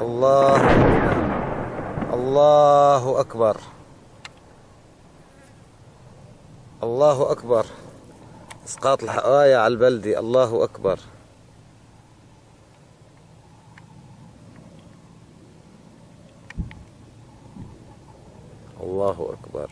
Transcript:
الله أكبر الله أكبر. الله أكبر. إسقاط الحقايا على البلدي الله أكبر. الله أكبر.